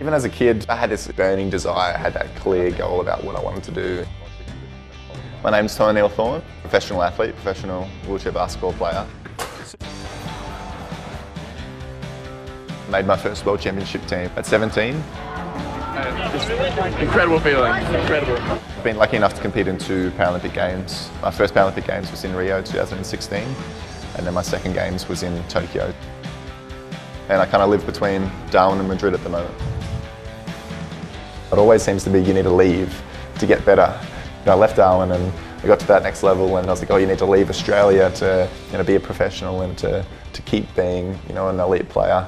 Even as a kid, I had this burning desire, I had that clear goal about what I wanted to do. My name's Tom O'Neill-Thorne, professional athlete, professional wheelchair basketball player. Made my first World Championship team at 17. Incredible feeling, incredible. I've been lucky enough to compete in two Paralympic Games. My first Paralympic Games was in Rio 2016, and then my second Games was in Tokyo. And I kind of live between Darwin and Madrid at the moment. It always seems to be you need to leave to get better. You know, I left Darwin and I got to that next level and I was like, oh, you need to leave Australia to you know, be a professional and to, to keep being you know, an elite player.